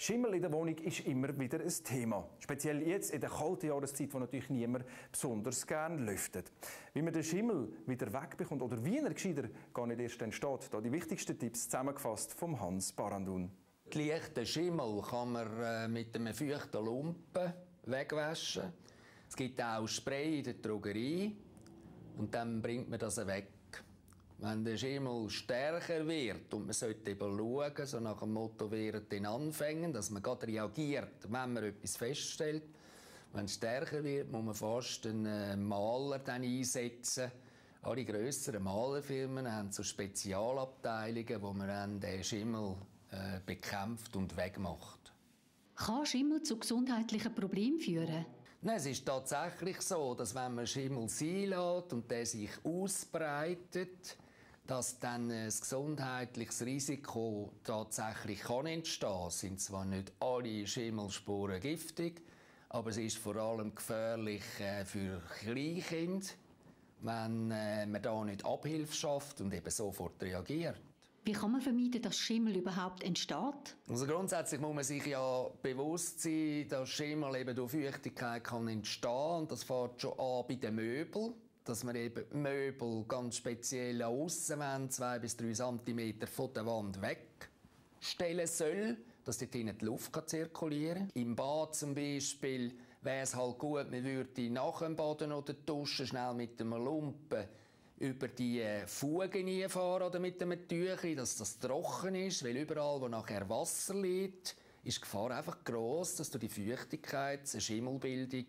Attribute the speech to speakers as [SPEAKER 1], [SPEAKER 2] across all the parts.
[SPEAKER 1] Schimmel in der Wohnung ist immer wieder ein Thema. Speziell jetzt in der kalten Jahreszeit, wo natürlich niemand besonders gern lüftet. Wie man den Schimmel wieder wegbekommt oder wie er gescheiter gar nicht erst entsteht, da die wichtigsten Tipps zusammengefasst vom Hans Barandun.
[SPEAKER 2] Die leichten Schimmel kann man äh, mit einem feuchten Lumpen wegwaschen. Es gibt auch Spray in der Drogerie und dann bringt man das weg. Wenn der Schimmel stärker wird und man sollte eben schauen, so nach dem Motto während den Anfängen, dass man gerade reagiert, wenn man etwas feststellt. Wenn es stärker wird, muss man fast einen äh, Maler dann einsetzen. Alle grösseren Malerfirmen haben so Spezialabteilungen, wo man dann den Schimmel äh, bekämpft und wegmacht.
[SPEAKER 3] Kann Schimmel zu gesundheitlichen Problemen führen?
[SPEAKER 2] Nein, es ist tatsächlich so, dass wenn man Schimmel sein lässt und der sich ausbreitet, dass dann ein gesundheitliches Risiko tatsächlich kann entstehen kann. Sind zwar nicht alle Schimmelsporen giftig, aber es ist vor allem gefährlich äh, für Kleinkinder, wenn äh, man da nicht Abhilfe schafft und eben sofort reagiert.
[SPEAKER 3] Wie kann man vermeiden, dass Schimmel überhaupt entsteht?
[SPEAKER 2] Also grundsätzlich muss man sich ja bewusst sein, dass Schimmel eben durch Feuchtigkeit kann entstehen und das fängt schon an bei den Möbeln dass man eben Möbel ganz speziell an Aussenwände zwei bis drei Zentimeter von der Wand wegstellen soll, dass dort die Luft kann zirkulieren kann. Im Bad zum Beispiel wäre es halt gut, man würde nach dem Baden oder Duschen schnell mit einem Lumpen über die äh, Fugen fahren oder mit einem Tüchlein, dass das trocken ist, weil überall, wo nachher Wasser liegt, ist die Gefahr einfach groß, dass durch die Feuchtigkeit eine Schimmelbildung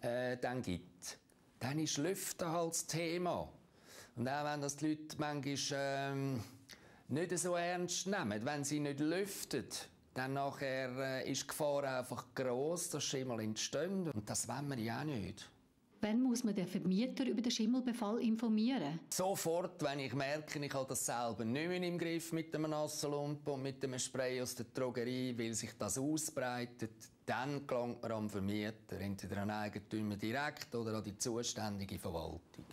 [SPEAKER 2] äh, dann gibt dann ist Lüften halt das Thema. Und auch wenn das die Leute manchmal ähm, nicht so ernst nehmen, wenn sie nicht lüften, dann nachher äh, ist die Gefahr einfach groß, dass Schimmel entstehen. Und das wollen wir ja nicht.
[SPEAKER 3] Wann muss man den Vermieter über den Schimmelbefall informieren?
[SPEAKER 2] Sofort, wenn ich merke, ich habe das selber nicht mehr im Griff mit einem nassen Lumpen und mit einem Spray aus der Drogerie, weil sich das ausbreitet, dann gelangt man am Vermieter, entweder an Eigentümer direkt oder an die zuständige Verwaltung.